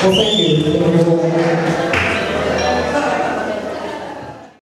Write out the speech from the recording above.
Well, thank you. Thank you.